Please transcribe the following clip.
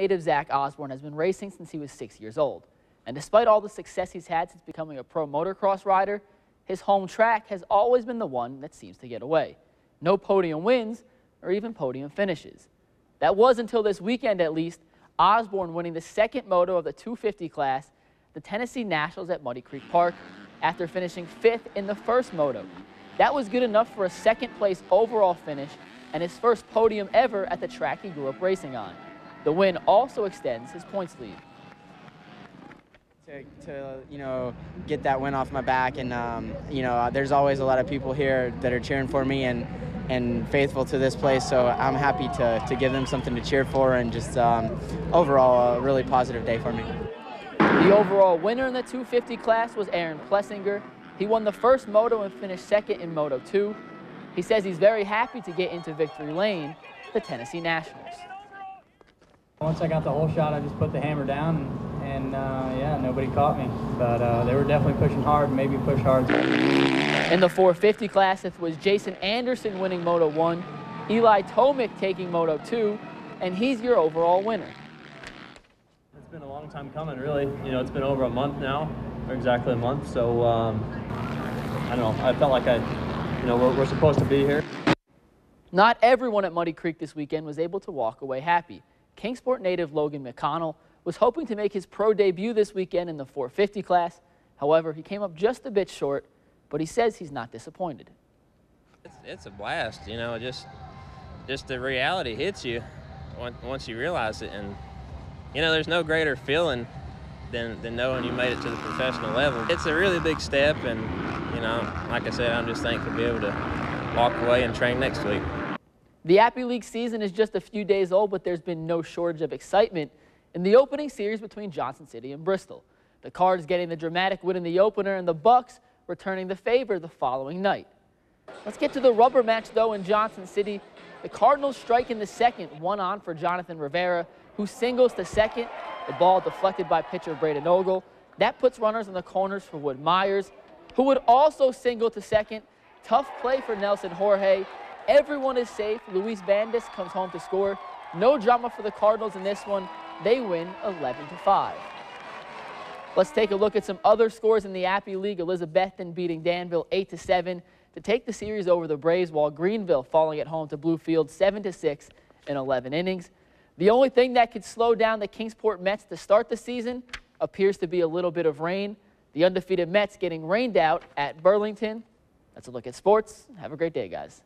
native Zach Osborne has been racing since he was six years old. And despite all the success he's had since becoming a pro motocross rider, his home track has always been the one that seems to get away. No podium wins or even podium finishes. That was until this weekend at least, Osborne winning the second moto of the 250 class, the Tennessee Nationals at Muddy Creek Park, after finishing fifth in the first moto. That was good enough for a second place overall finish and his first podium ever at the track he grew up racing on. The win also extends his points lead. To, to you know get that win off my back and um, you know there's always a lot of people here that are cheering for me and and faithful to this place so I'm happy to, to give them something to cheer for and just um, overall a really positive day for me. The overall winner in the 250 class was Aaron Plessinger. He won the first moto and finished second in Moto 2. He says he's very happy to get into victory lane, the Tennessee Nationals. Once I got the hole shot, I just put the hammer down, and, uh, yeah, nobody caught me. But uh, they were definitely pushing hard, maybe push hard. In the 450 class, it was Jason Anderson winning Moto 1, Eli Tomac taking Moto 2, and he's your overall winner. It's been a long time coming, really. You know, it's been over a month now, or exactly a month. So, um, I don't know. I felt like I, you know, we're, we're supposed to be here. Not everyone at Muddy Creek this weekend was able to walk away happy. Kingsport native Logan McConnell was hoping to make his pro debut this weekend in the 450 class. However, he came up just a bit short, but he says he's not disappointed. It's, it's a blast, you know, just just the reality hits you once you realize it. And, you know, there's no greater feeling than, than knowing you made it to the professional level. It's a really big step, and, you know, like I said, I'm just thankful to be able to walk away and train next week. The Appy League season is just a few days old, but there's been no shortage of excitement in the opening series between Johnson City and Bristol. The Cards getting the dramatic win in the opener and the Bucs returning the favor the following night. Let's get to the rubber match, though, in Johnson City. The Cardinals strike in the second, one on for Jonathan Rivera, who singles to second. The ball deflected by pitcher Braden Ogle. That puts runners in the corners for Wood Myers, who would also single to second. Tough play for Nelson Jorge, Everyone is safe. Luis Bandis comes home to score. No drama for the Cardinals in this one. They win 11 to 5. Let's take a look at some other scores in the Appy League. Elizabethton beating Danville 8 to 7 to take the series over the Braves, while Greeneville falling at home to Bluefield 7 to 6 in 11 innings. The only thing that could slow down the Kingsport Mets to start the season appears to be a little bit of rain. The undefeated Mets getting rained out at Burlington. That's a look at sports. Have a great day, guys.